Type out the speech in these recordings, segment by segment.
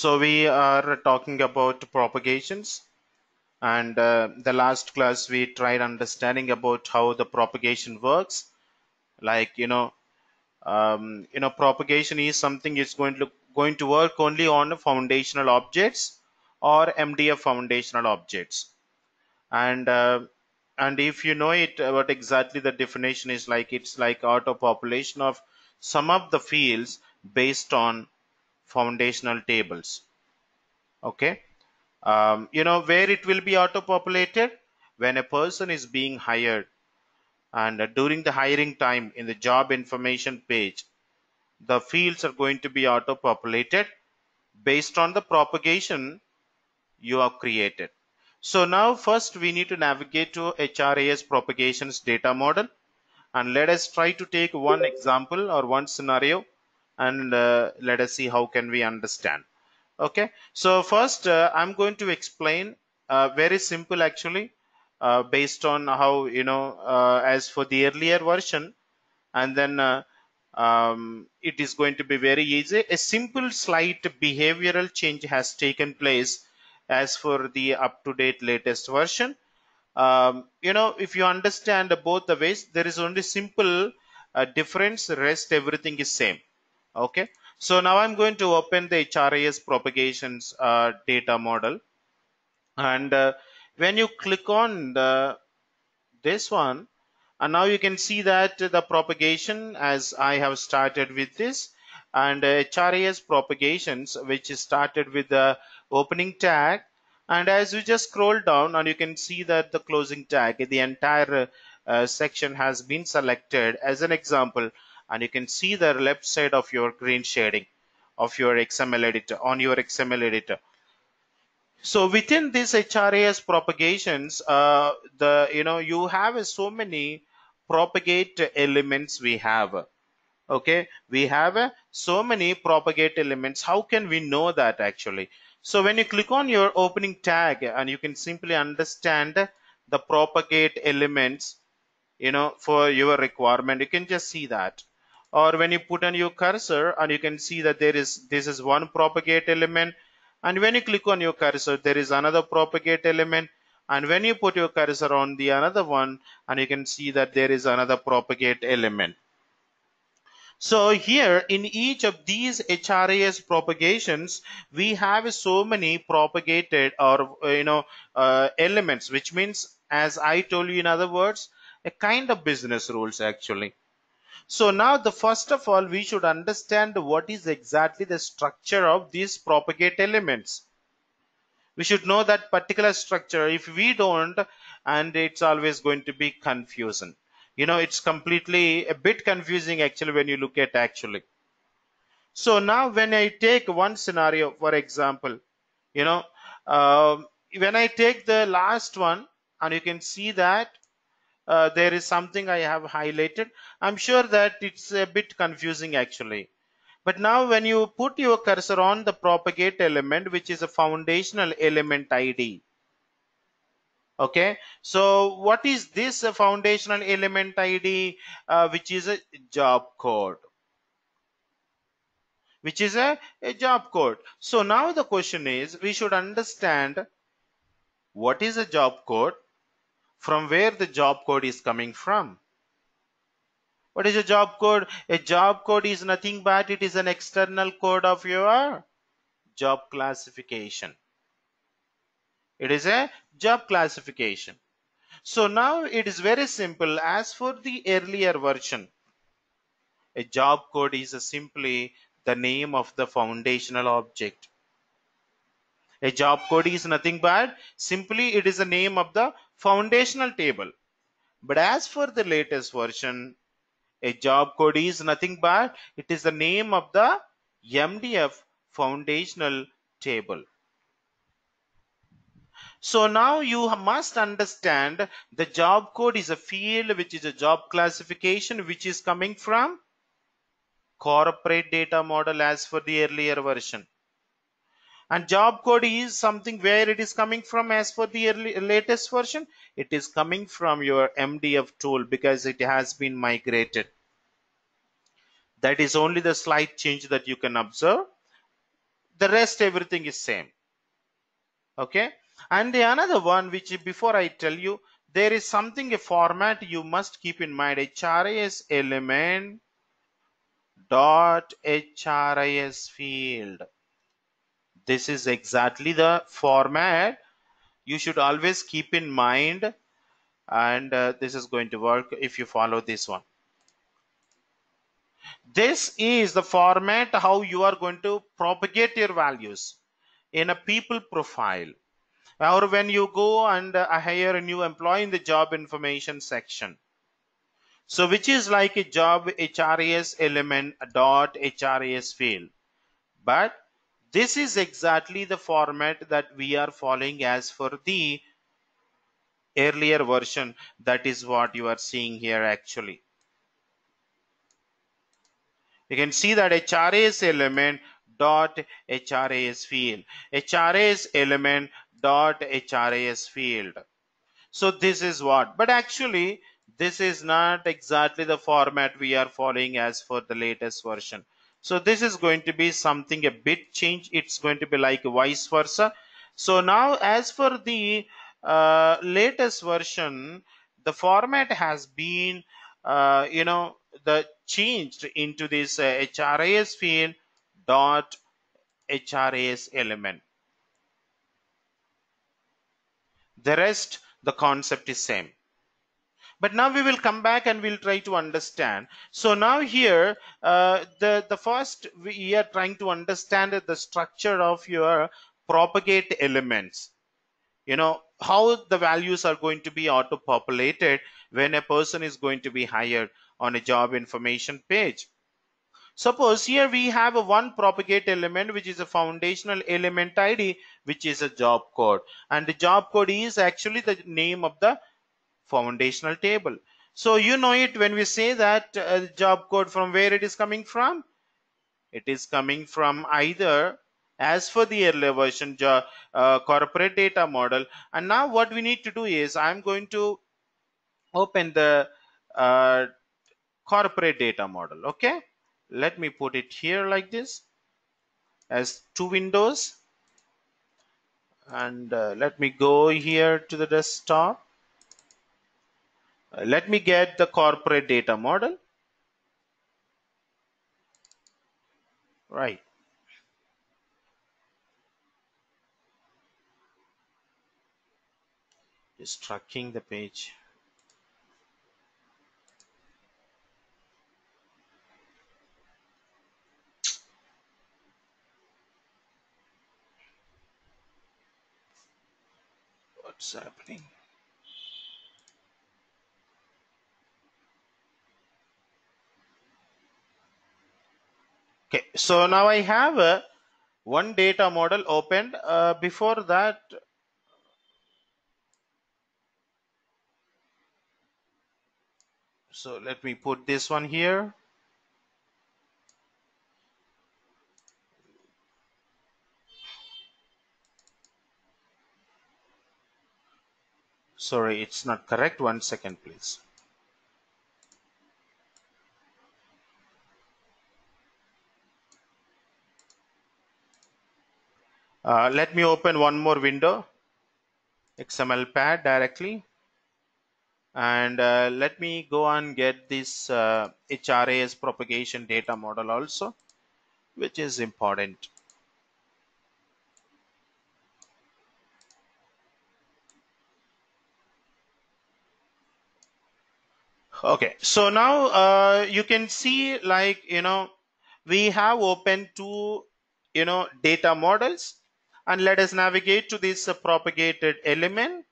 So we are talking about propagations. And uh, the last class we tried understanding about how the propagation works. Like you know um, you know propagation is something is going to going to work only on foundational objects or MDF foundational objects. And uh, and if you know it what exactly the definition is like it's like auto population of some of the fields based on foundational tables. Okay? Um, you know where it will be auto populated when a person is being hired and uh, during the hiring time in the job information page the fields are going to be auto populated based on the propagation you have created. So now first we need to navigate to HRIS propagations data model and let us try to take one example or one scenario and uh, let us see how can we understand. Okay? So first uh, i'm going to explain uh, very simple actually uh, based on how you know uh, as for the earlier version and then uh, um, it is going to be very easy. A simple slight behavioral change has taken place as for the up-to-date latest version. Um, you know if you understand both the ways there is only simple difference rest everything is same okay. So now i'm going to open the hris propagations uh, data model. And uh, when you click on the this one and now you can see that the propagation as i have started with this and hris propagations which is started with the opening tag. And as you just scroll down and you can see that the closing tag the entire uh, section has been selected. As an example and you can see the left side of your green shading of your XML editor on your XML editor. So within this HRIS propagations, uh, the you know you have so many propagate elements we have. Okay, we have uh, so many propagate elements. How can we know that actually? So when you click on your opening tag and you can simply understand the propagate elements, you know, for your requirement, you can just see that or when you put on your cursor and you can see that there is this is one propagate element. And when you click on your cursor there is another propagate element. And when you put your cursor on the another one and you can see that there is another propagate element. So here in each of these HRIS propagations, we have so many propagated or you know uh, elements, which means, as I told you in other words, a kind of business rules actually. So now the first of all we should understand what is exactly the structure of these propagate elements. We should know that particular structure. If we don't and it's always going to be confusion. You know it's completely a bit confusing actually when you look at actually. So now when I take one scenario for example, you know uh, when I take the last one and you can see that uh, there is something I have highlighted. I'm sure that it's a bit confusing actually. But now when you put your cursor on the propagate element, which is a foundational element ID. Okay, so what is this foundational element ID, uh, which is a job code? Which is a, a job code. So now the question is, we should understand what is a job code from where the job code is coming from. What is a job code? A job code is nothing but it is an external code of your job classification. It is a job classification. So now it is very simple. As for the earlier version, a job code is simply the name of the foundational object. A job code is nothing but simply it is the name of the foundational table. But as for the latest version, a job code is nothing but it is the name of the MDF foundational table. So now you must understand the job code is a field which is a job classification which is coming from corporate data model as for the earlier version and job code is something where it is coming from as for the early, latest version. It is coming from your mdf tool because it has been migrated. That is only the slight change that you can observe. The rest everything is same. Okay? And the another one which before i tell you there is something a format you must keep in mind. Hris element dot hris field this is exactly the format. You should always keep in mind and uh, this is going to work if you follow this one. This is the format how you are going to propagate your values in a people profile. Or when you go and uh, hire a new employee in the job information section. So which is like a job hris element dot hris field. But this is exactly the format that we are following as for the earlier version. That is what you are seeing here actually. You can see that HRIS element dot HRIS field. HRIS element dot HRIS field. So this is what. But actually this is not exactly the format we are following as for the latest version so this is going to be something a bit change it's going to be like vice versa so now as for the uh, latest version the format has been uh, you know the changed into this uh, HRIS field dot HRIS element. The rest, the concept is same. But now we will come back and we'll try to understand. So now here, uh, the, the first we are trying to understand the structure of your propagate elements. You know, how the values are going to be auto populated when a person is going to be hired on a job information page. Suppose here we have a one propagate element which is a foundational element ID which is a job code and the job code is actually the name of the foundational table. So you know it when we say that uh, job code from where it is coming from. It is coming from either as for the earlier version uh, corporate data model and now what we need to do is I'm going to open the uh, corporate data model okay let me put it here like this as two windows and uh, let me go here to the desktop Uh, let me get the corporate data model. Right. Just tracking the page. What's happening okay so now I have one data model opened. Uh, before that so let me put this one here. Sorry it's not correct. One second please uh, let me open one more window XML pad directly. And uh, let me go and get this uh, HRIS propagation data model also which is important. Okay so now uh, you can see like you know we have opened two you know data models and let us navigate to this propagated element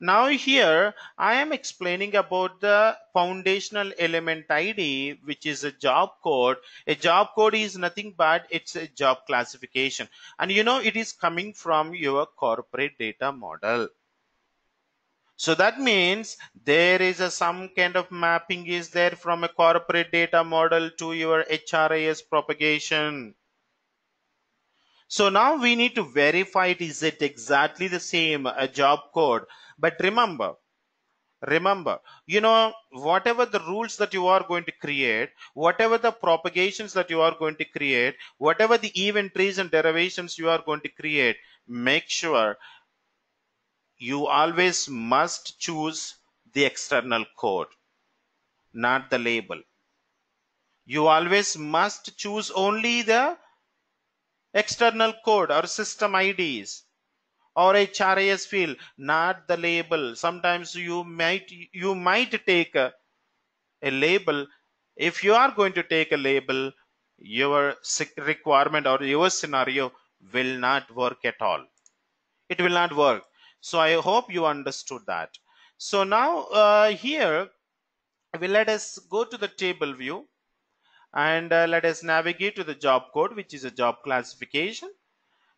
now here I am explaining about the foundational element ID which is a job code. A job code is nothing but it's a job classification and you know it is coming from your corporate data model. So that means there is a some kind of mapping is there from a corporate data model to your HRIS propagation. So now we need to verify it is it exactly the same a job code. But remember, remember you know whatever the rules that you are going to create whatever the propagations that you are going to create whatever the event trees and derivations you are going to create make sure you always must choose the external code not the label you always must choose only the external code or system IDs or HRIS field, not the label. Sometimes you might you might take a, a label. If you are going to take a label, your requirement or your scenario will not work at all. It will not work. So I hope you understood that. So now uh, here, we let us go to the table view and uh, let us navigate to the job code, which is a job classification.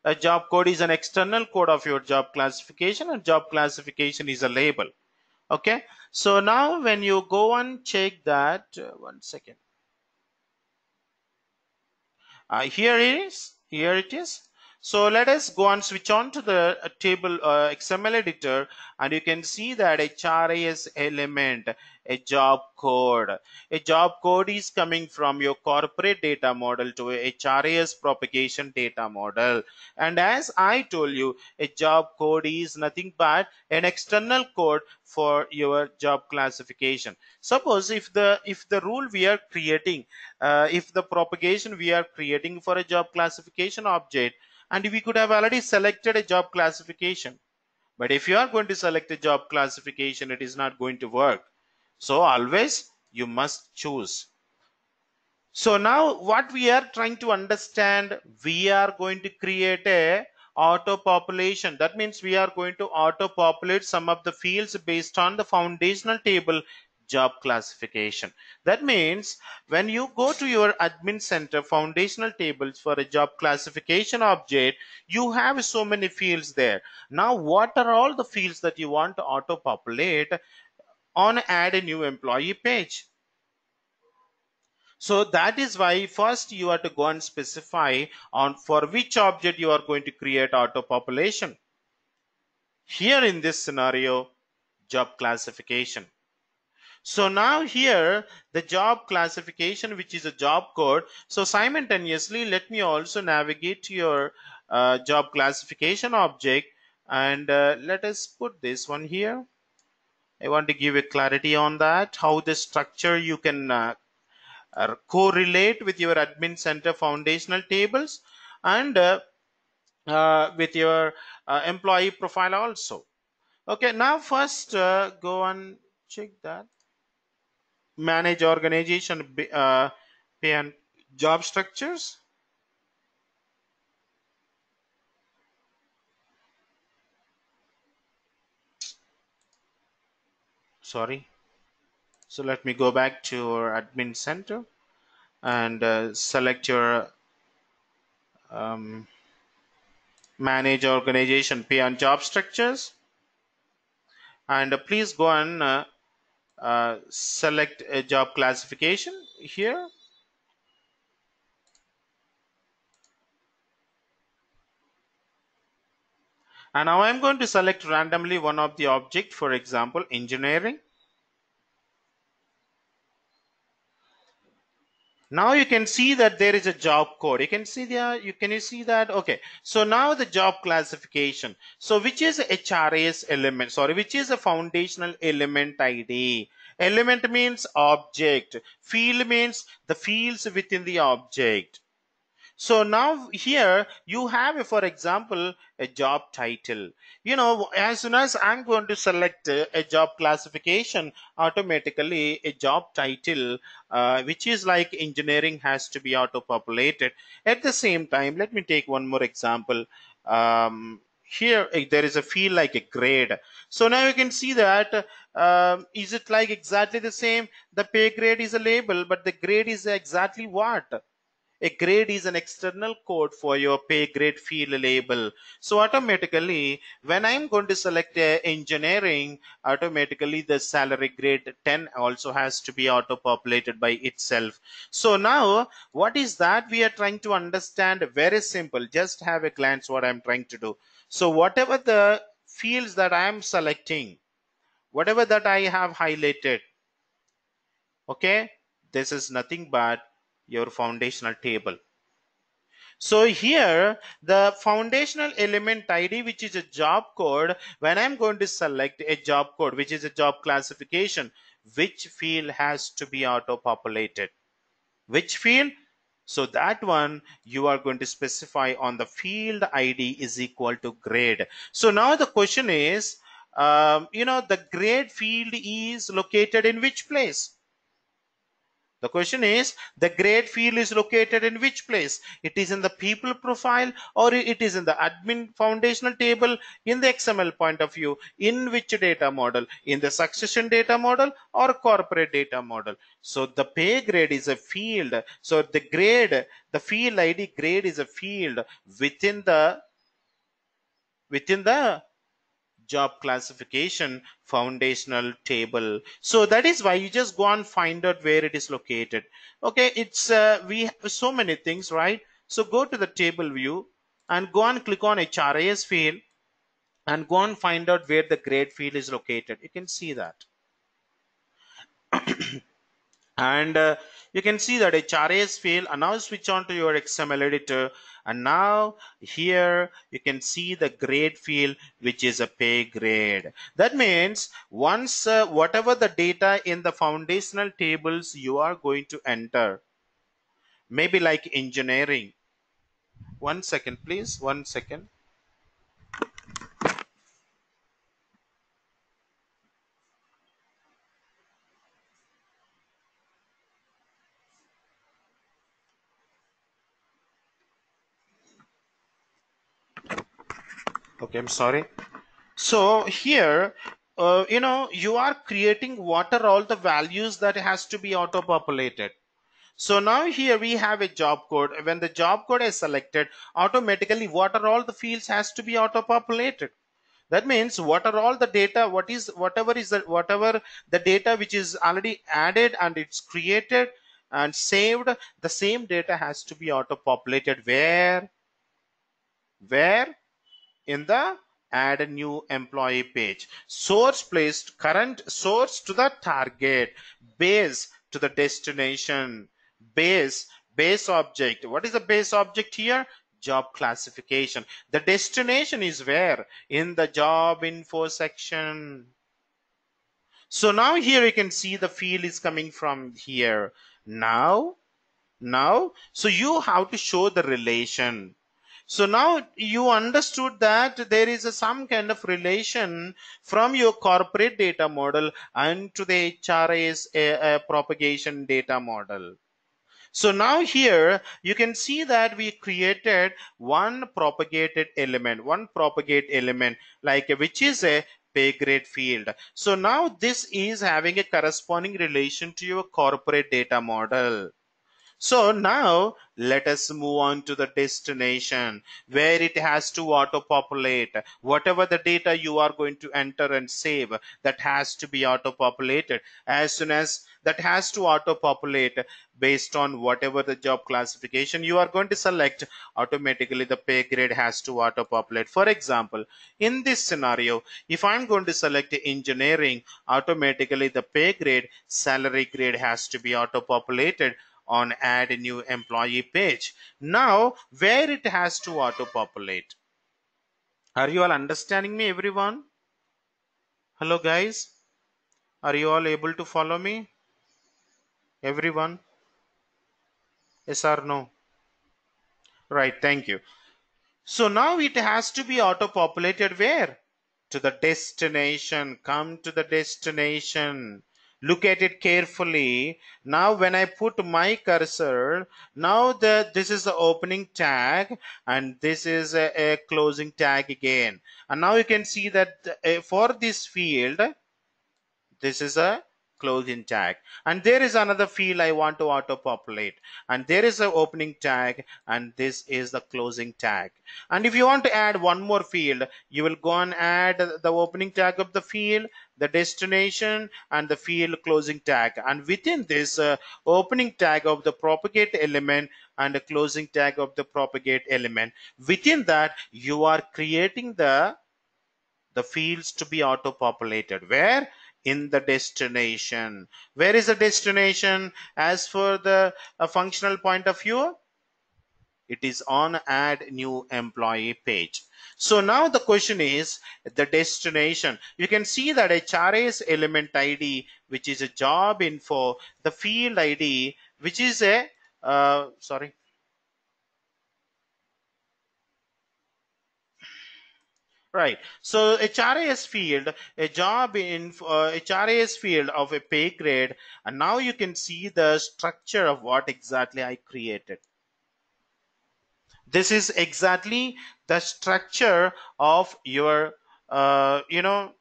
A job code is an external code of your job classification and job classification is a label. Okay? So now when you go and check that uh, one second. Uh, here it is here it is so let us go and switch on to the uh, table uh, XML editor and you can see that HRIS element, a job code. A job code is coming from your corporate data model to a HRIS propagation data model. And as I told you, a job code is nothing but an external code for your job classification. Suppose if the if the rule we are creating, uh, if the propagation we are creating for a job classification object and we could have already selected a job classification. But if you are going to select a job classification it is not going to work. So always you must choose. So now what we are trying to understand we are going to create a auto population. That means we are going to auto populate some of the fields based on the foundational table job classification. That means when you go to your admin center foundational tables for a job classification object, you have so many fields there. Now, what are all the fields that you want to auto populate on add a new employee page? So that is why first you have to go and specify on for which object you are going to create auto population. Here in this scenario, job classification. So now here the job classification which is a job code. So simultaneously let me also navigate to your uh, job classification object and uh, let us put this one here. I want to give a clarity on that how the structure you can uh, uh correlate with your admin center foundational tables and uh, uh, with your employee profile also. Okay, now first go and check that manage organization uh, pay and job structures? Sorry. So let me go back to our admin center and uh, select your um, manage organization pay and job structures. And uh, please go and uh, select a job classification here. And now I'm going to select randomly one of the object for example engineering now you can see that there is a job code. You can see there you can you see that? Okay. So now the job classification. So which is HRIS element? Sorry which is a foundational element id element means object. Field means the fields within the object so now here you have, for example, a job title. You know, as soon as I'm going to select a, job classification, automatically a job title, uh, which is like engineering has to be auto-populated. At the same time, let me take one more example. Um, here eh, there is a field like a grade. So now you can see that uh, is it like exactly the same? The pay grade is a label, but the grade is exactly what? A grade is an external code for your pay grade field label. So automatically, when I'm going to select engineering, automatically the salary grade 10 also has to be auto populated by itself. So now what is that we are trying to understand? Very simple. Just have a glance what I'm trying to do. So whatever the fields that I am selecting, whatever that I have highlighted okay this is nothing but your foundational table. So here the foundational element id which is a job code when i'm going to select a job code which is a job classification which field has to be auto populated which field? So that one you are going to specify on the field id is equal to grade. So now the question is um, you know the grade field is located in which place the question is the grade field is located in which place? It is in the people profile or it is in the admin foundational table in the XML point of view. In which data model? In the succession data model or corporate data model? So the pay grade is a field. So the grade, the field ID grade is a field within the within the job classification foundational table. So that is why you just go and find out where it is located. Okay it's uh, we have so many things right? So go to the table view and go and click on HRIS field and go and find out where the grade field is located. You can see that. And uh, you can see that HRIS field and now switch on to your XML editor. And now here you can see the grade field which is a pay grade. That means once uh, whatever the data in the foundational tables you are going to enter maybe like engineering. One second please. One second okay i'm sorry. So here uh, you know you are creating what are all the values that has to be auto populated so now here we have a job code. When the job code is selected automatically what are all the fields has to be auto populated that means what are all the data what is whatever is the whatever the data which is already added and it's created and saved the same data has to be auto populated where? Where in the add a new employee page. Source placed current source to the target. Base to the destination. Base base object. What is the base object here? Job classification. The destination is where? In the job info section. So now here you can see the field is coming from here. Now now so you have to show the relation so now you understood that there is a, some kind of relation from your corporate data model and to the HRIS propagation data model. So now here you can see that we created one propagated element, one propagate element like which is a pay grade field. So now this is having a corresponding relation to your corporate data model. So now let us move on to the destination where it has to auto populate whatever the data you are going to enter and save that has to be auto populated as soon as that has to auto populate based on whatever the job classification you are going to select automatically the pay grade has to auto populate for example in this scenario if i'm going to select engineering automatically the pay grade salary grade has to be auto populated on add a new employee page. Now, where it has to auto populate. Are you all understanding me, everyone? Hello, guys. Are you all able to follow me? Everyone? Yes or no? Right, thank you. So now it has to be auto populated where? To the destination. Come to the destination look at it carefully. Now when i put my cursor now the this is the opening tag and this is a, a closing tag again. And now you can see that uh, for this field this is a closing tag. And there is another field I want to auto populate and there is an opening tag and this is the closing tag. And if you want to add one more field you will go and add the opening tag of the field the destination and the field closing tag. And within this uh, opening tag of the propagate element and the closing tag of the propagate element. Within that you are creating the the fields to be auto populated where in the destination. Where is the destination as for the uh, functional point of view? It is on add new employee page. So now the question is the destination. You can see that HRIS element ID, which is a job info, the field ID, which is a, uh, sorry, Right. So HRIS field, a job in uh, field of a pay grade, and now you can see the structure of what exactly I created. This is exactly the structure of your, uh, you know,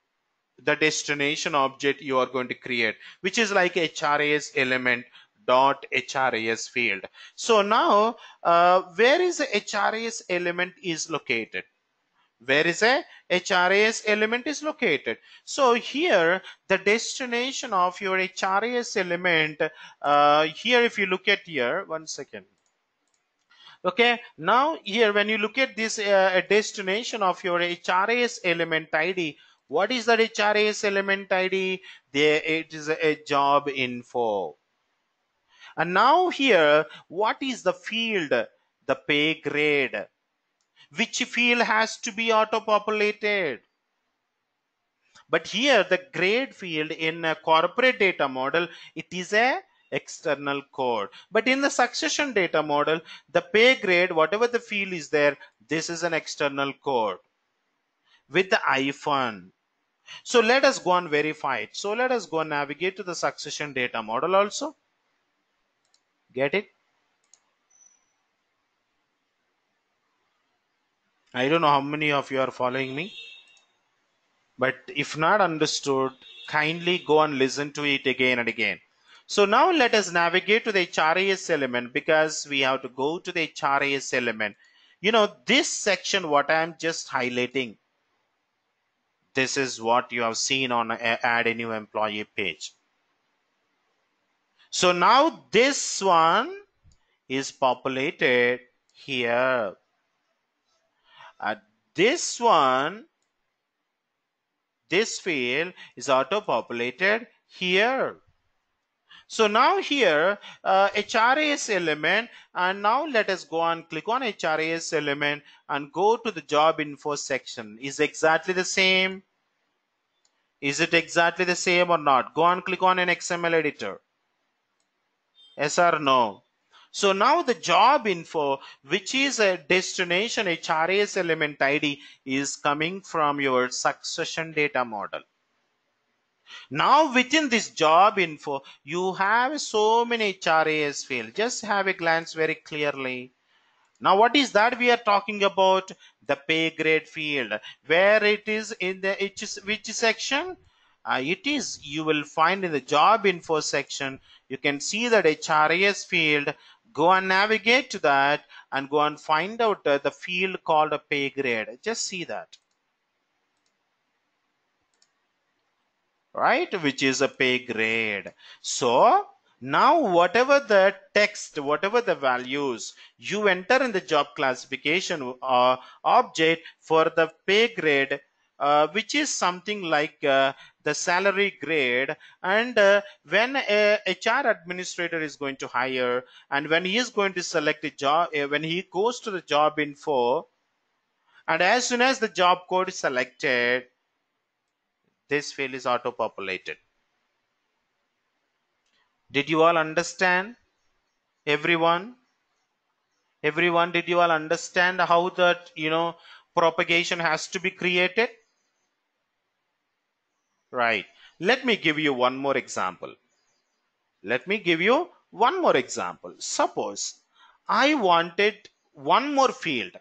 the destination object you are going to create, which is like HRIS element dot HRIS field. So now, uh, where is the HRIS element is located? Where is a HRIS element is located. So here the destination of your HRIS element uh, here if you look at here one second. Okay now here when you look at this uh, destination of your HRIS element ID what is that HRIS element ID there it is a job info. And now here what is the field? The pay grade which field has to be auto-populated. But here the grade field in a corporate data model, it is a external code. But in the succession data model, the pay grade, whatever the field is there, this is an external code with the hyphen. So let us go and verify it. So let us go and navigate to the succession data model also. Get it? I don't know how many of you are following me, but if not understood, kindly go and listen to it again and again. So now let us navigate to the HRIS element because we have to go to the HRIS element. You know, this section, what I'm just highlighting, this is what you have seen on add a new employee page. So now this one is populated here uh, this one, this field is auto-populated here. So now here uh, HRIS element and now let us go and click on HRIS element and go to the job info section. Is exactly the same? Is it exactly the same or not? Go and click on an XML editor. Yes or no? So now the job info, which is a destination HRIS element ID is coming from your succession data model. Now within this job info, you have so many HRIS fields. Just have a glance very clearly. Now what is that we are talking about? The pay grade field. Where it is in the which, which section? Uh, it is you will find in the job info section you can see that HRIS field go and navigate to that and go and find out uh, the field called a pay grade. Just see that. Right? Which is a pay grade. So now whatever the text whatever the values you enter in the job classification uh, object for the pay grade uh, which is something like uh, the salary grade. And uh, when a HR administrator is going to hire and when he is going to select a job uh, when he goes to the job info and as soon as the job code is selected this field is auto populated did you all understand? Everyone? Everyone did you all understand how that you know propagation has to be created Right. Let me give you one more example. Let me give you one more example. Suppose I wanted one more field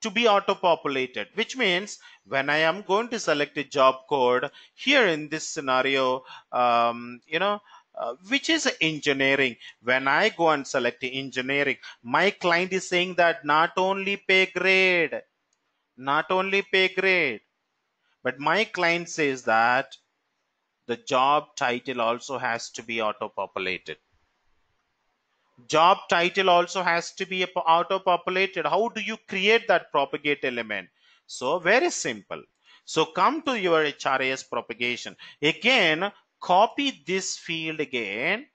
to be auto populated which means when I am going to select a job code here in this scenario um, you know uh, which is engineering when I go and select engineering my client is saying that not only pay grade not only pay grade but my client says that the job title also has to be auto-populated. Job title also has to be auto-populated. How do you create that propagate element? So very simple. So come to your HRIS propagation. Again, copy this field again.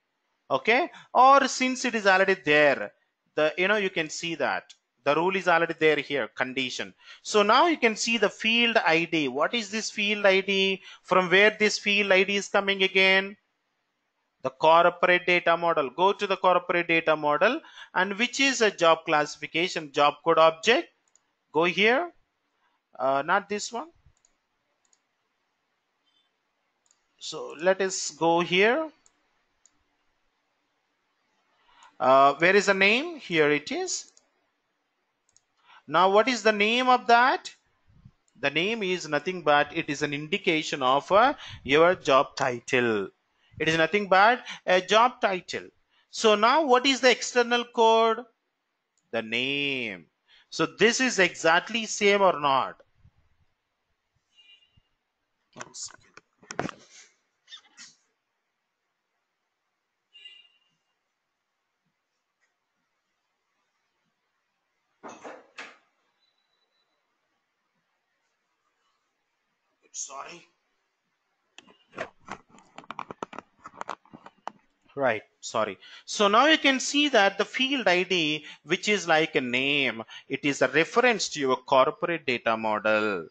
Okay. Or since it is already there, the, you know, you can see that the rule is already there here, condition. So now you can see the field ID. What is this field ID? From where this field ID is coming again? the corporate data model go to the corporate data model and which is a job classification job code object go here uh, not this one so let us go here uh, where is the name here it is now what is the name of that? The name is nothing but it is an indication of uh, your job title. It is nothing but a job title. So now what is the external code? The name. So this is exactly same or not sorry. Right sorry. So now you can see that the field id which is like a name it is a reference to your corporate data model.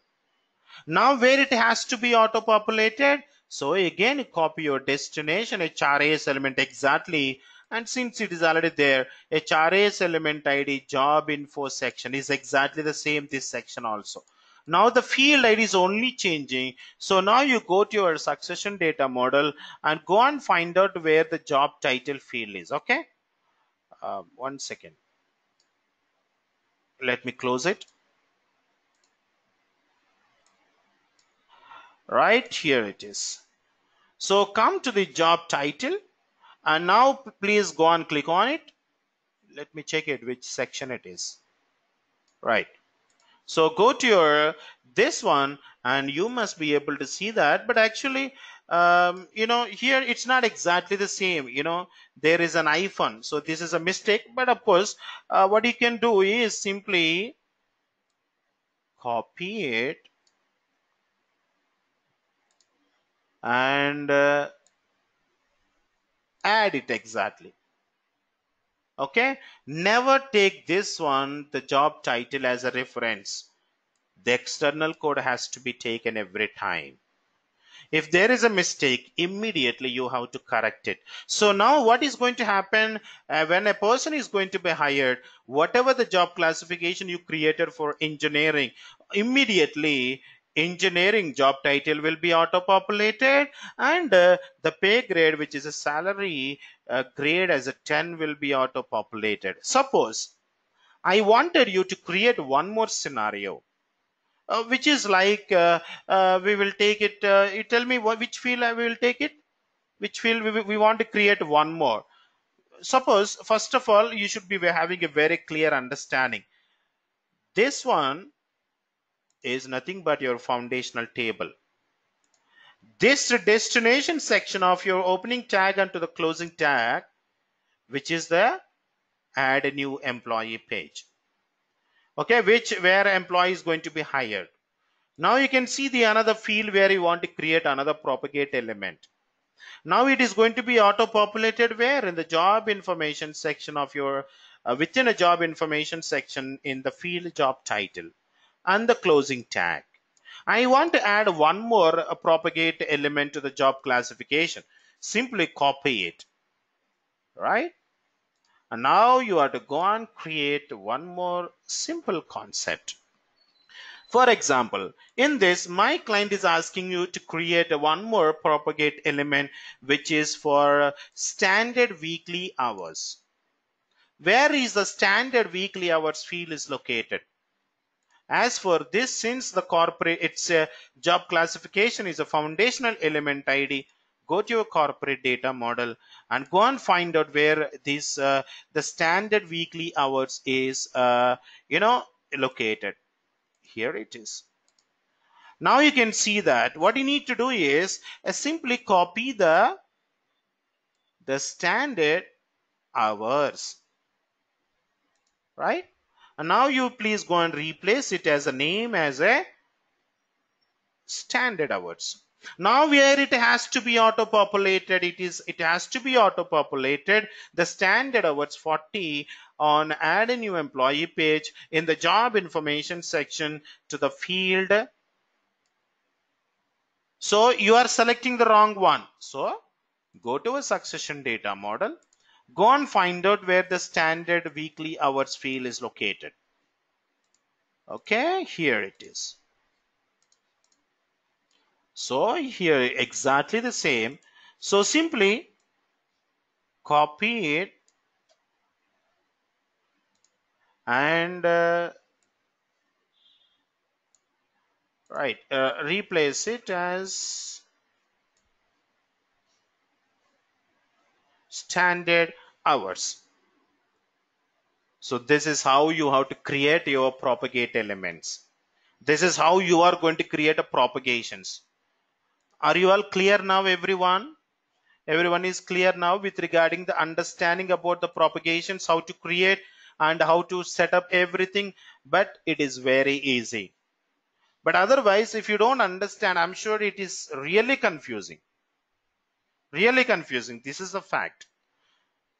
Now where it has to be auto populated so again copy your destination HRIS element exactly. And since it is already there HRIS element id job info section is exactly the same this section also now the field ID is only changing. So now you go to your succession data model and go and find out where the job title field is. Okay. Uh, one second. Let me close it. Right here it is. So come to the job title and now please go and click on it. Let me check it which section it is. Right so go to your this one and you must be able to see that. But actually um, you know here it's not exactly the same. You know there is an hyphen. so this is a mistake. But of course uh, what you can do is simply copy it. And uh, add it exactly okay? Never take this one the job title as a reference. The external code has to be taken every time. If there is a mistake immediately you have to correct it. So now what is going to happen? Uh, when a person is going to be hired whatever the job classification you created for engineering immediately engineering job title will be auto populated and uh, the pay grade which is a salary uh, grade as a 10 will be auto populated suppose i wanted you to create one more scenario uh, which is like uh, uh, we will take it uh, you tell me what, which field i will take it? Which field we, we want to create one more? Suppose first of all you should be having a very clear understanding. This one is nothing but your foundational table. This destination section of your opening tag and to the closing tag, which is the add a new employee page. Okay, which where employee is going to be hired. Now you can see the another field where you want to create another propagate element. Now it is going to be auto populated where in the job information section of your uh, within a job information section in the field job title and the closing tag. I want to add one more uh, propagate element to the job classification. Simply copy it, right? And now you are to go and create one more simple concept. For example, in this, my client is asking you to create one more propagate element, which is for uh, standard weekly hours. Where is the standard weekly hours field is located? As for this, since the corporate, its job classification is a foundational element ID, go to your corporate data model and go and find out where this, uh, the standard weekly hours is, uh, you know, located. Here it is. Now you can see that what you need to do is uh, simply copy the, the standard hours, right? And now you please go and replace it as a name as a standard hours. Now where it has to be auto populated, it is it has to be auto populated the standard hours 40 on add a new employee page in the job information section to the field. So you are selecting the wrong one. So go to a succession data model, go and find out where the standard weekly hours field is located. Okay, here it is. So here exactly the same. So simply copy it and uh, right uh, replace it as standard hours. So this is how you have to create your propagate elements. This is how you are going to create a propagations. Are you all clear now everyone? Everyone is clear now with regarding the understanding about the propagations how to create and how to set up everything but it is very easy. But otherwise if you don't understand i'm sure it is really confusing really confusing. This is a fact.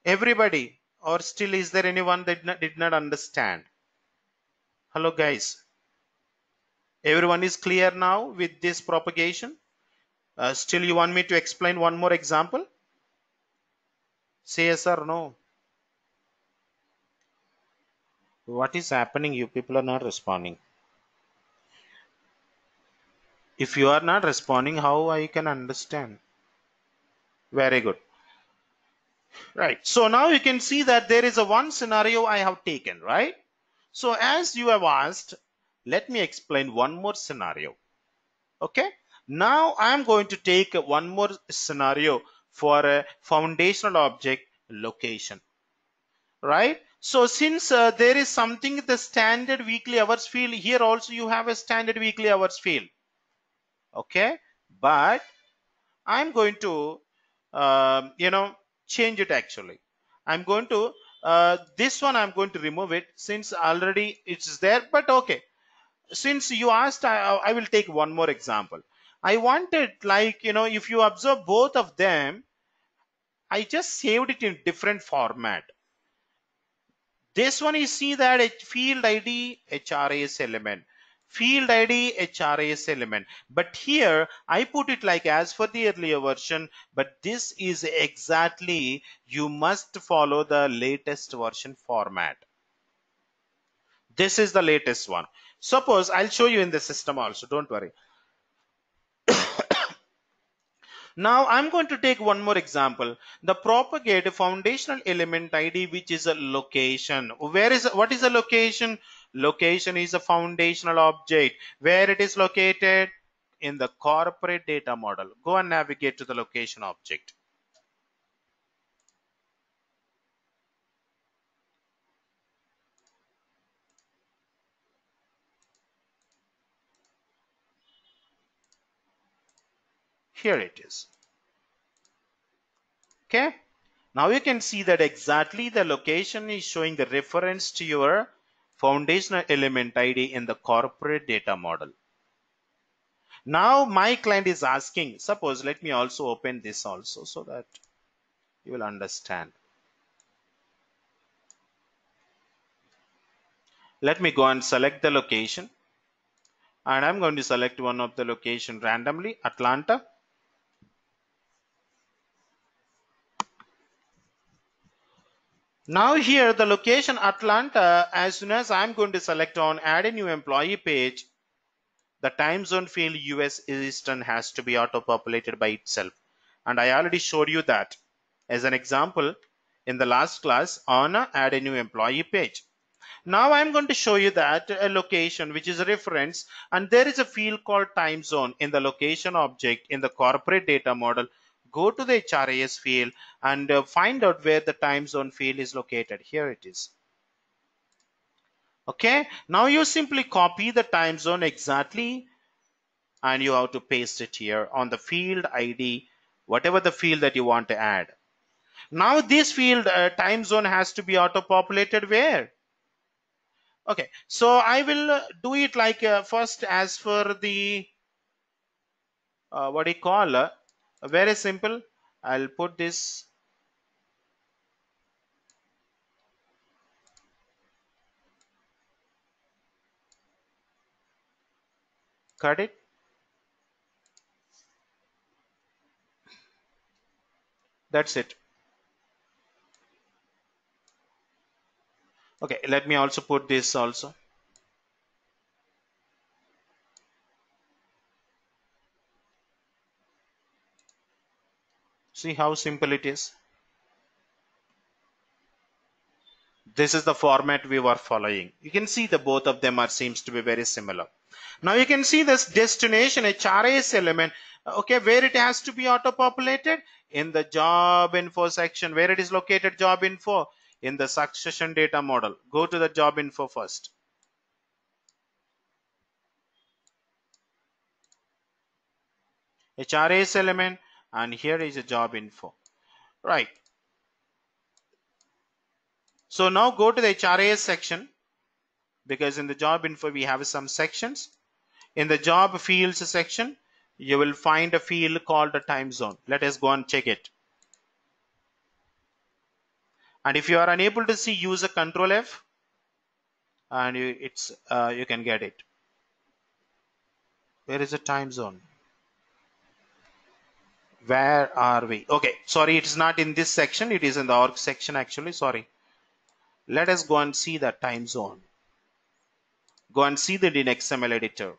Everybody or still is there anyone that did not, understand? Hello guys. Everyone is clear now with this propagation? Uh, still you want me to explain one more example? Say yes or no. What is happening? You people are not responding. If you are not responding how i can understand very good. Right. So now you can see that there is a one scenario i have taken right? So as you have asked let me explain one more scenario. Okay? Now i am going to take one more scenario for a foundational object location. Right? So since uh, there is something the standard weekly hours field here also you have a standard weekly hours field. Okay? But I'm going to um, you know change it actually. I'm going to uh, this one I'm going to remove it since already it's there but okay. Since you asked I, I will take one more example. I wanted like you know if you observe both of them I just saved it in different format. This one is see that a field ID HRIS element. Field ID HRIS element. But here I put it like as for the earlier version, but this is exactly you must follow the latest version format. This is the latest one. Suppose I'll show you in the system also, don't worry. Now I'm going to take one more example. The propagate foundational element ID which is a location. Where is what is a location? Location is a foundational object. Where it is located? In the corporate data model. Go and navigate to the location object. Here it is. Okay. Now you can see that exactly the location is showing the reference to your foundational element ID in the corporate data model. Now my client is asking, suppose let me also open this also so that you will understand. Let me go and select the location and I'm going to select one of the location randomly, Atlanta. Now here the location Atlanta, as soon as I'm going to select on add a new employee page, the time zone field US Eastern has to be auto populated by itself. And I already showed you that as an example in the last class on add a new employee page. Now I'm going to show you that a location which is a reference and there is a field called time zone in the location object in the corporate data model go to the HRIS field and uh, find out where the time zone field is located. Here it is. Okay, now you simply copy the time zone exactly and you have to paste it here on the field ID, whatever the field that you want to add. Now this field uh, time zone has to be auto populated where? Okay, so I will uh, do it like uh, first as for the uh, what do you call uh, very simple. I'll put this cut it. That's it. Okay let me also put this also see how simple it is? This is the format we were following. You can see the both of them are seems to be very similar. Now you can see this destination HRIS element. Okay where it has to be auto populated in the job info section. Where it is located job info? In the succession data model. Go to the job info first. HRIS element and here is a job info. Right. So now go to the HRIS section because in the job info we have some sections. In the job fields section you will find a field called a time zone. Let us go and check it. And if you are unable to see use a control F and you, it's uh, you can get it. Where is the time zone where are we? Okay sorry it is not in this section. It is in the org section actually. Sorry. Let us go and see the time zone. Go and see the in XML editor.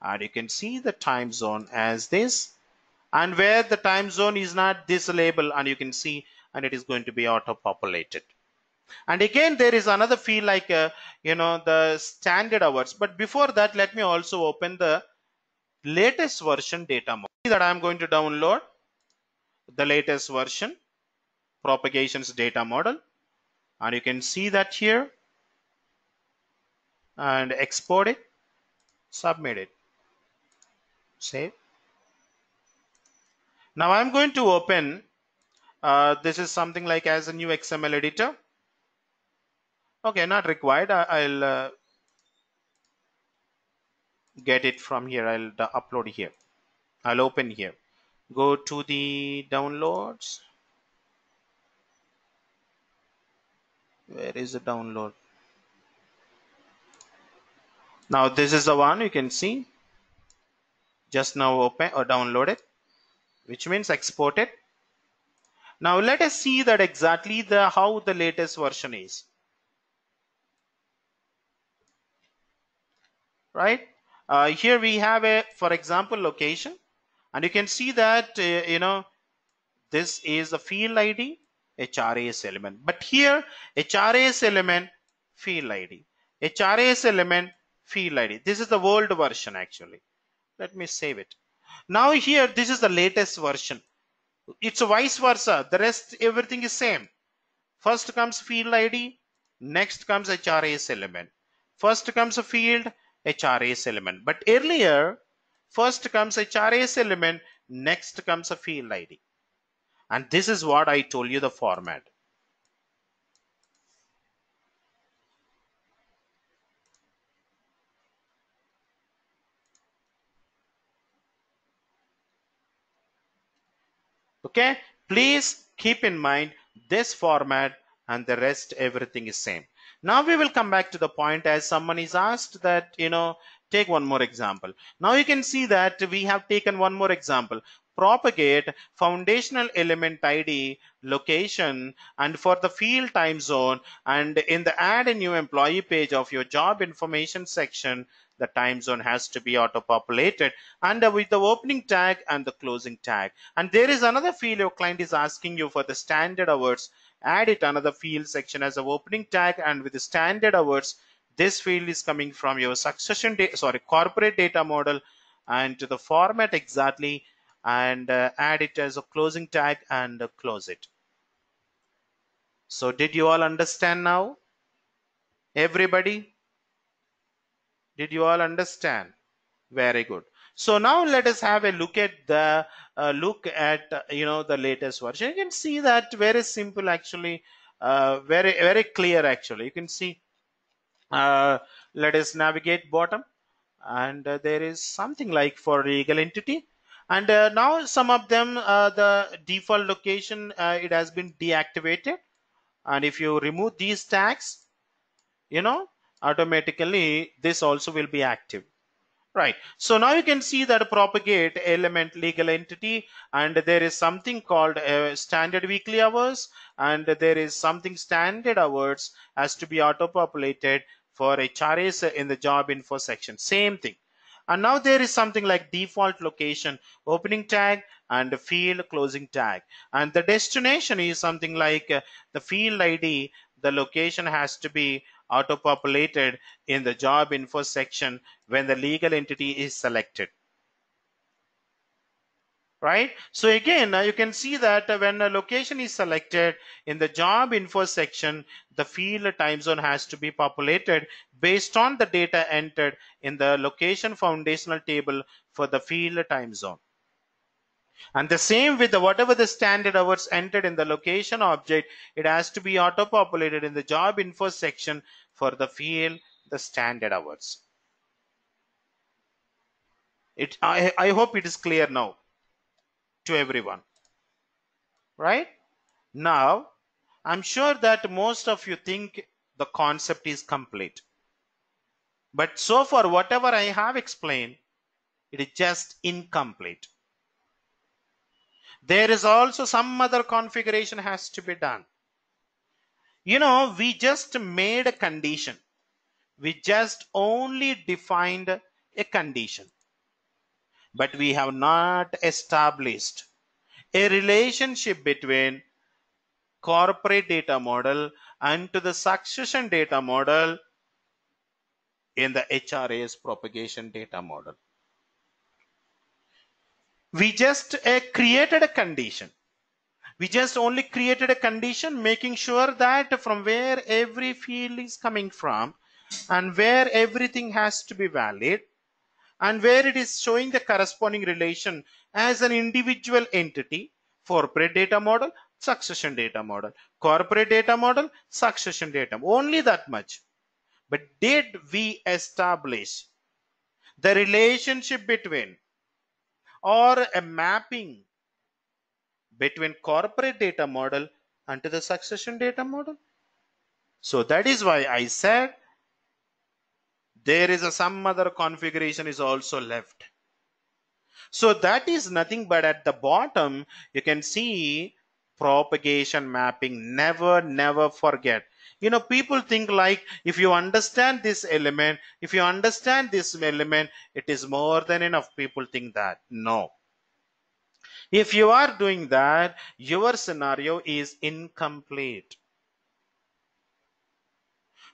And you can see the time zone as this. And where the time zone is not this label and you can see and it is going to be auto populated and again there is another field like uh, you know the standard hours. But before that let me also open the latest version data model that I am going to download the latest version propagations data model. And you can see that here and export it submit it. Save. Now I'm going to open uh, this is something like as a new XML editor. Okay not required. I, will uh, get it from here. I'll upload here I'll open here. Go to the downloads. Where is the download? Now this is the one you can see. Just now open or download it which means export it. Now let us see that exactly the how the latest version is. Right? Uh, here we have a for example location and you can see that uh, you know this is the field id HRIS element. But here HRIS element field id HRIS element field id this is the old version actually. Let me save it. Now here this is the latest version. It's vice versa. The rest everything is same. First comes field id next comes HRIS element. First comes a field HRIS element. But earlier, first comes HRIS element, next comes a field ID. And this is what I told you the format. Okay, please keep in mind this format and the rest everything is same. Now we will come back to the point as someone is asked that, you know, take one more example. Now you can see that we have taken one more example. Propagate foundational element ID location and for the field time zone and in the add a new employee page of your job information section the time zone has to be auto populated and with the opening tag and the closing tag. And there is another field your client is asking you for the standard hours. Add it another field section as a opening tag and with the standard hours this field is coming from your succession data sorry corporate data model and to the format exactly and uh, add it as a closing tag and uh, close it so did you all understand now everybody did you all understand very good so now let us have a look at the uh, look at uh, you know the latest version. You can see that very simple actually, uh, very very clear actually. You can see. Uh, let us navigate bottom, and uh, there is something like for legal entity. and uh, now some of them uh, the default location uh, it has been deactivated. And if you remove these tags you know automatically this also will be active right. So now you can see that propagate element legal entity and there is something called uh, standard weekly hours and there is something standard hours has to be auto populated for HRIS in the job info section. Same thing. And now there is something like default location opening tag and field closing tag. And the destination is something like uh, the field id the location has to be auto populated in the job info section when the legal entity is selected. Right? So again uh, you can see that uh, when a location is selected in the job info section the field time zone has to be populated based on the data entered in the location foundational table for the field time zone and the same with the whatever the standard hours entered in the location object it has to be auto populated in the job info section for the field the standard hours it I, I hope it is clear now to everyone. Right? Now, I'm sure that most of you think the concept is complete. But so far, whatever I have explained, it is just incomplete. There is also some other configuration has to be done. You know, we just made a condition. We just only defined a condition but we have not established a relationship between corporate data model and to the succession data model in the HRIS propagation data model. We just uh, created a condition. We just only created a condition making sure that from where every field is coming from and where everything has to be valid and where it is showing the corresponding relation as an individual entity corporate data model succession data model. Corporate data model succession data. Only that much. But did we establish the relationship between or a mapping between corporate data model and to the succession data model. So that is why i said there is a some other configuration is also left. So that is nothing but at the bottom you can see propagation mapping. Never never forget you know people think like if you understand this element if you understand this element it is more than enough. People think that. No. If you are doing that your scenario is incomplete.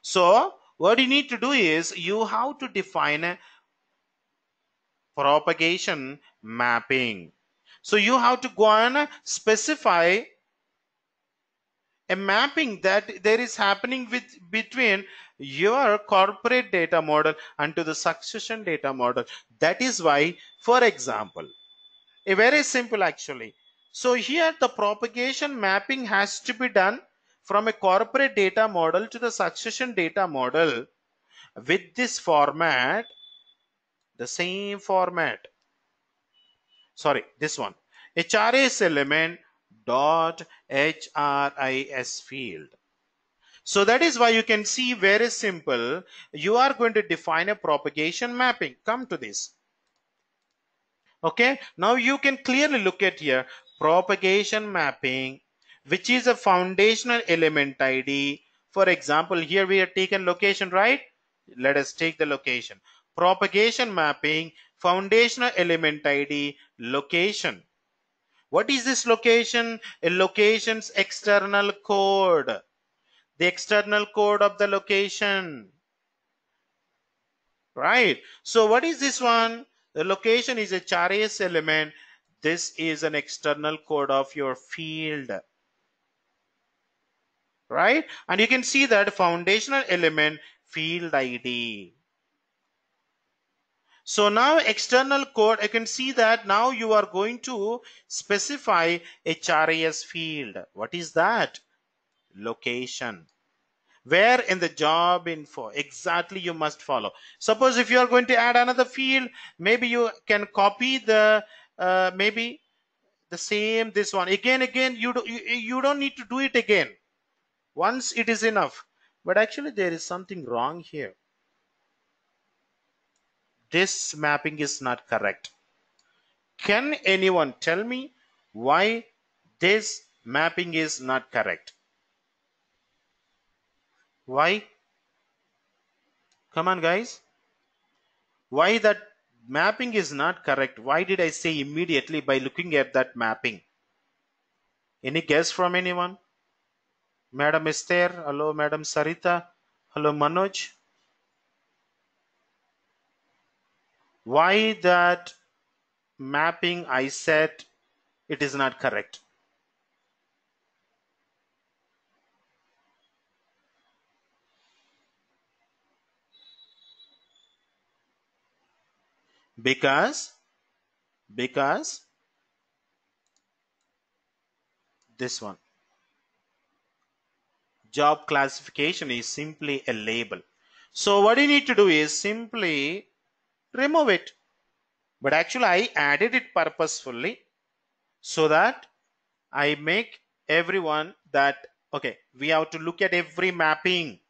So what you need to do is you have to define a propagation mapping. So you have to go and specify a mapping that there is happening with between your corporate data model and to the succession data model. That is why, for example, a very simple actually. So here the propagation mapping has to be done from a corporate data model to the succession data model with this format the same format sorry this one hris element dot hris field so that is why you can see very simple you are going to define a propagation mapping come to this okay now you can clearly look at here propagation mapping which is a foundational element ID. For example, here we have taken location, right? Let us take the location. Propagation mapping, foundational element ID, location. What is this location? A location's external code. The external code of the location. Right. So what is this one? The location is a HRIS element. This is an external code of your field right? And you can see that foundational element field ID. So now external code, I can see that now you are going to specify HRIS field. What is that? Location. Where in the job info exactly you must follow. Suppose if you are going to add another field, maybe you can copy the uh, maybe the same this one again again you, do, you you don't need to do it again once it is enough but actually there is something wrong here this mapping is not correct. Can anyone tell me why this mapping is not correct? Why? Come on guys. Why that mapping is not correct? Why did i say immediately by looking at that mapping? Any guess from anyone? Madam esther hello madam sarita hello manoj why that mapping i set it is not correct? Because because this one job classification is simply a label. So what you need to do is simply remove it. But actually i added it purposefully so that i make everyone that okay we have to look at every mapping.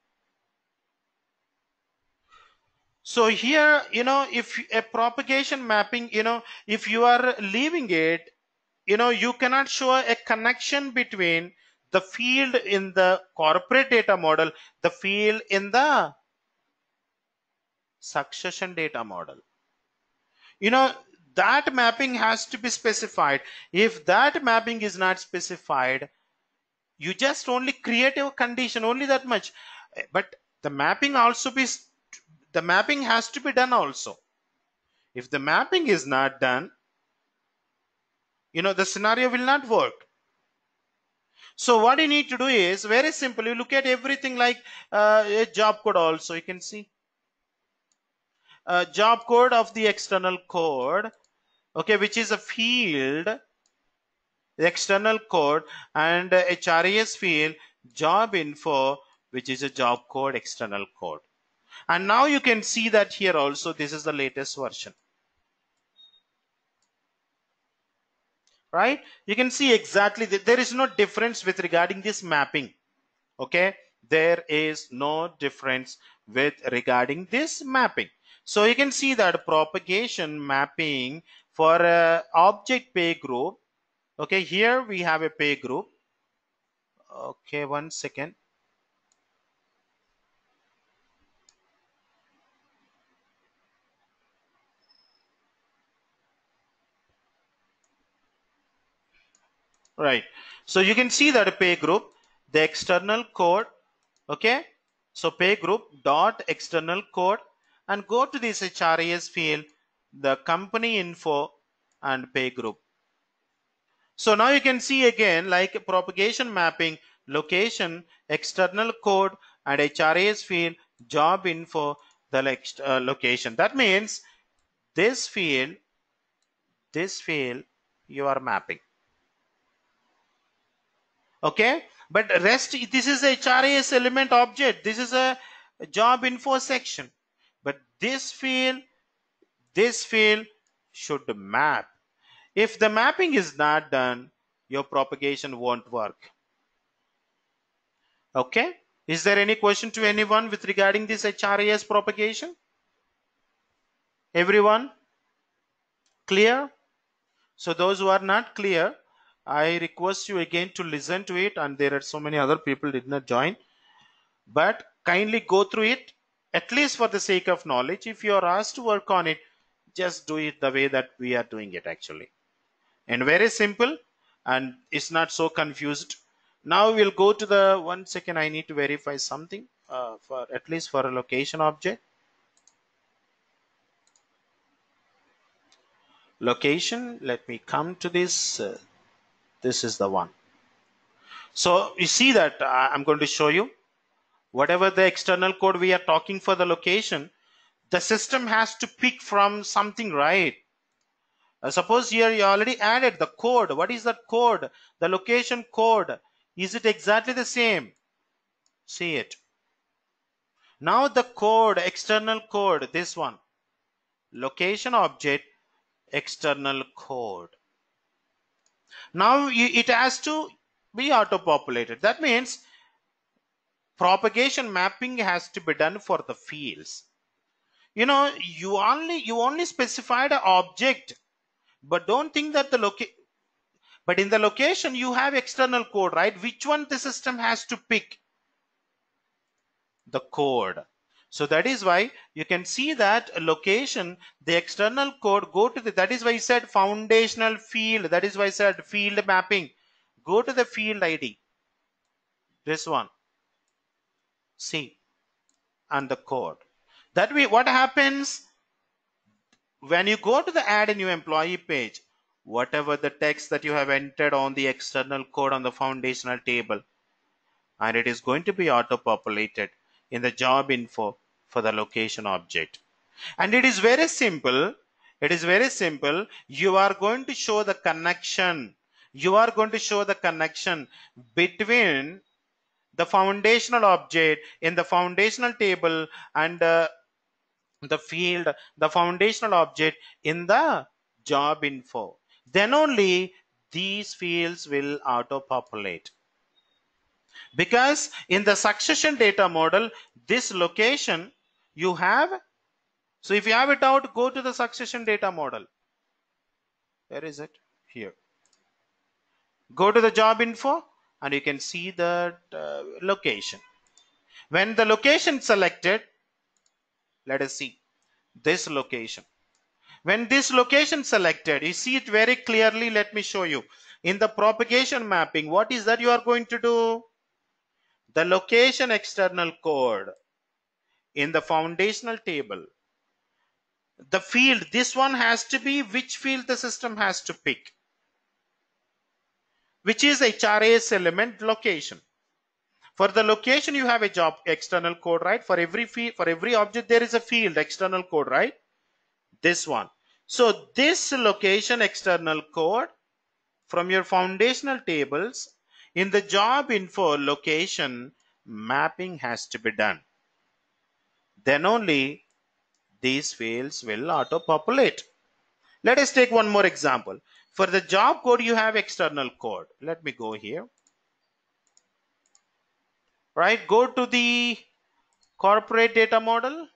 So here you know if a propagation mapping you know if you are leaving it you know you cannot show a connection between the field in the corporate data model the field in the succession data model. You know that mapping has to be specified. If that mapping is not specified you just only create a condition only that much. But the mapping also be the mapping has to be done also. If the mapping is not done you know the scenario will not work. So what you need to do is very simple. You look at everything like uh, a job code also. You can see uh, job code of the external code okay which is a field external code and HRIS field job info which is a job code external code. And now you can see that here also this is the latest version. Right? You can see exactly that there is no difference with regarding this mapping. Okay? There is no difference with regarding this mapping so you can see that propagation mapping for a object pay group. Okay here we have a pay group. Okay one second. Right. So you can see that a pay group the external code. Okay. So pay group dot external code and go to this HRIS field the company info and pay group. So now you can see again like propagation mapping location external code and HRIS field job info the next uh, location. That means this field this field you are mapping. Okay? But rest this is a HRIS element object. This is a job info section this field this field should map. If the mapping is not done your propagation won't work. Okay? Is there any question to anyone with regarding this HRIS propagation? Everyone? Clear? So those who are not clear I request you again to listen to it and there are so many other people did not join. But kindly go through it at least for the sake of knowledge if you are asked to work on it just do it the way that we are doing it actually. And very simple and it's not so confused. Now we'll go to the one second I need to verify something uh, for at least for a location object. Location let me come to this uh, this is the one. So you see that uh, i'm going to show you whatever the external code we are talking for the location the system has to pick from something right. Uh, suppose here you already added the code. What is that code? The location code. Is it exactly the same? See it. Now the code external code this one. Location object external code. Now it has to be auto populated. That means propagation mapping has to be done for the fields. You know, you only you only specified an object, but don't think that the location but in the location you have external code, right? Which one the system has to pick? The code. So that is why you can see that location, the external code go to the, that is why I said foundational field. That is why I said field mapping. Go to the field ID. This one. See. And the code. That way what happens when you go to the add a new employee page, whatever the text that you have entered on the external code on the foundational table, and it is going to be auto populated in the job info for the location object. And it is very simple. It is very simple. You are going to show the connection. You are going to show the connection between the foundational object in the foundational table and uh, the field, the foundational object in the job info. Then only these fields will auto populate. Because in the succession data model, this location you have so if you have it out go to the succession data model where is it here go to the job info and you can see the uh, location. When the location selected let us see this location. When this location selected you see it very clearly let me show you. In the propagation mapping what is that you are going to do? The location external code in the foundational table. The field this one has to be which field the system has to pick which is HRIS element location. For the location you have a job external code right? For every field for every object there is a field external code right? This one. So this location external code from your foundational tables in the job info location mapping has to be done. Then only these fields will auto populate. Let us take one more example. For the job code, you have external code. Let me go here. Right, go to the corporate data model.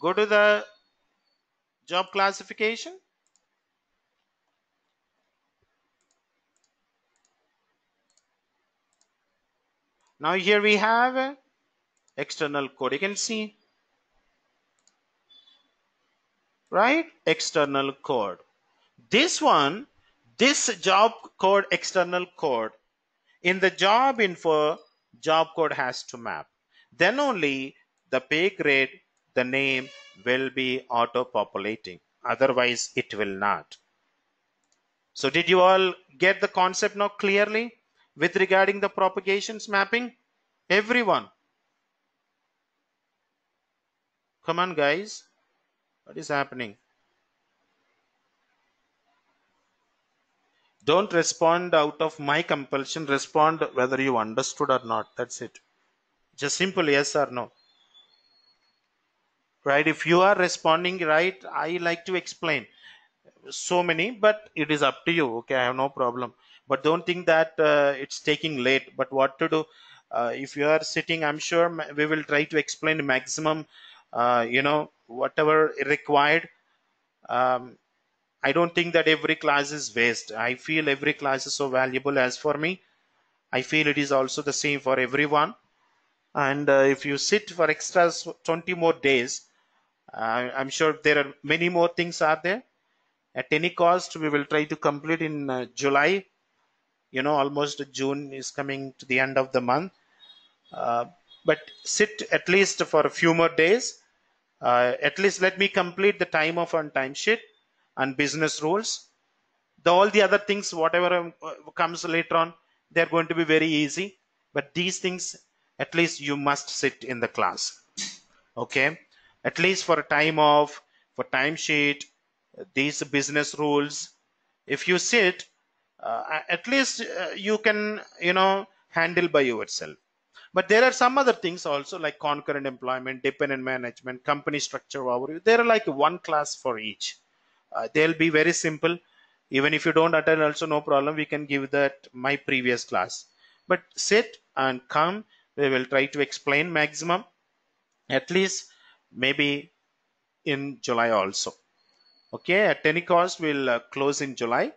Go to the job classification. Now here we have external code you can see right external code this one this job code external code in the job info job code has to map. Then only the pay grade the name will be auto populating otherwise it will not. So did you all get the concept now clearly with regarding the propagations mapping? Everyone. Come on, guys. What is happening? Don't respond out of my compulsion. Respond whether you understood or not. That's it. Just simple yes or no. Right? If you are responding right, I like to explain so many, but it is up to you. Okay, I have no problem. But don't think that uh, it's taking late. But what to do? Uh, if you are sitting, I'm sure we will try to explain maximum uh, you know whatever required um, I don't think that every class is waste. I feel every class is so valuable as for me. I feel it is also the same for everyone. And uh, if you sit for extra 20 more days, uh, I'm sure there are many more things are there. At any cost, we will try to complete in uh, July. You know, almost June is coming to the end of the month. Uh, but sit at least for a few more days uh, at least let me complete the time of on timesheet and business rules. The all the other things whatever um, uh, comes later on they're going to be very easy. But these things at least you must sit in the class. Okay? At least for a time off for timesheet these business rules. If you sit uh, at least uh, you can you know handle by yourself. But there are some other things also like concurrent employment, dependent management, company structure overview. There are like one class for each. Uh, they'll be very simple. Even if you don't attend also no problem. We can give that my previous class. But sit and come. We will try to explain maximum. At least maybe in july also. Okay at any cost we'll uh, close in july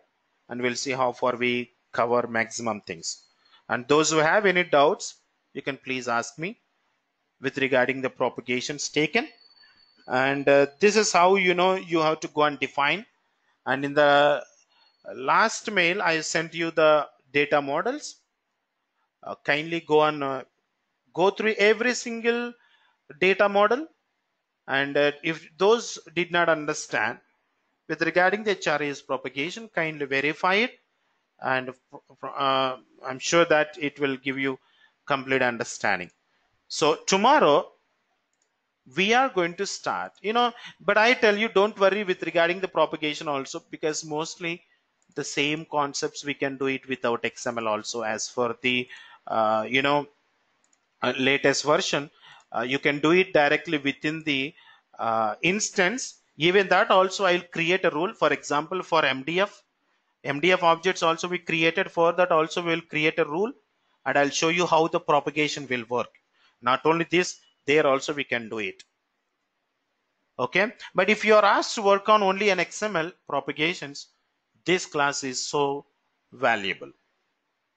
and we'll see how far we cover maximum things. And those who have any doubts you can please ask me with regarding the propagations taken and uh, this is how you know you have to go and define. And in the last mail i sent you the data models. Uh, kindly go and uh, go through every single data model. And uh, if those did not understand with regarding the HRIS propagation kindly verify it. And uh, I'm sure that it will give you complete understanding. So tomorrow we are going to start. You know but I tell you don't worry with regarding the propagation also because mostly the same concepts we can do it without XML also. As for the uh, you know uh, latest version uh, you can do it directly within the uh, instance. Even that also I'll create a rule. For example for MDF MDF objects also we created. For that also we'll create a rule and I'll show you how the propagation will work. Not only this there also we can do it. Okay? But if you are asked to work on only an XML propagations this class is so valuable.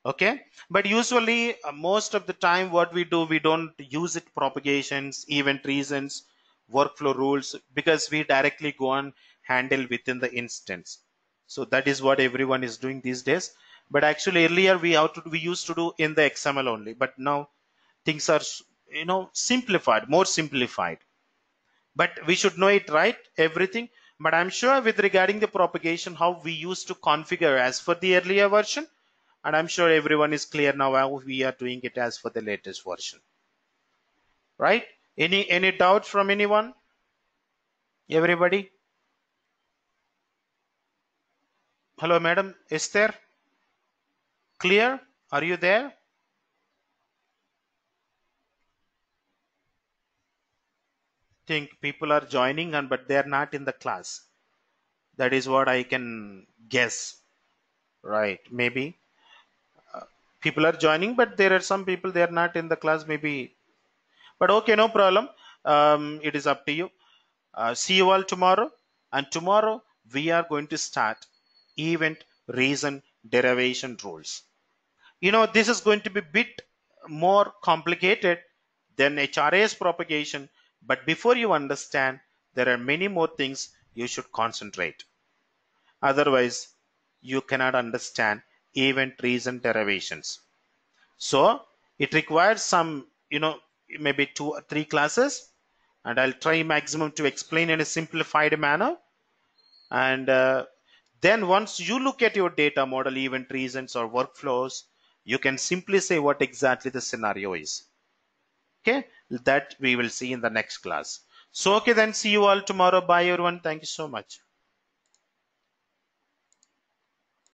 Okay? But usually uh, most of the time what we do we don't use it propagations event reasons workflow rules because we directly go and handle within the instance. So that is what everyone is doing these days. But actually earlier we to we used to do in the xml only but now things are you know simplified more simplified. But we should know it right? Everything. But i'm sure with regarding the propagation how we used to configure as for the earlier version and i'm sure everyone is clear now how we are doing it as for the latest version. Right? Any any doubts from anyone? Everybody? Hello madam. Esther? Clear? Are you there think people are joining and but they are not in the class. That is what i can guess. Right maybe. Uh, people are joining but there are some people they are not in the class maybe. But okay no problem. Um, it is up to you. Uh, see you all tomorrow. And tomorrow we are going to start event reason derivation rules. You know this is going to be bit more complicated than HRIS propagation but before you understand there are many more things you should concentrate. Otherwise you cannot understand event reason derivations. So it requires some you know maybe two or three classes and I'll try maximum to explain in a simplified manner. And uh, then once you look at your data model event reasons or workflows you can simply say what exactly the scenario is. Okay that we will see in the next class. So okay then see you all tomorrow. Bye everyone. Thank you so much